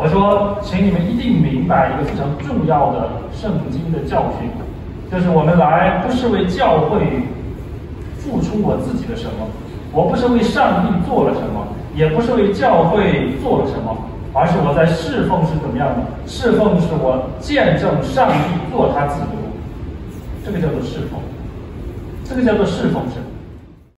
我说，请你们一定明白一个非常重要的圣经的教训，就是我们来不是为教会付出我自己的什么，我不是为上帝做了什么，也不是为教会做了什么，而是我在侍奉是怎么样的？侍奉是我见证上帝做他自己的，这个叫做侍奉，这个叫做侍奉神。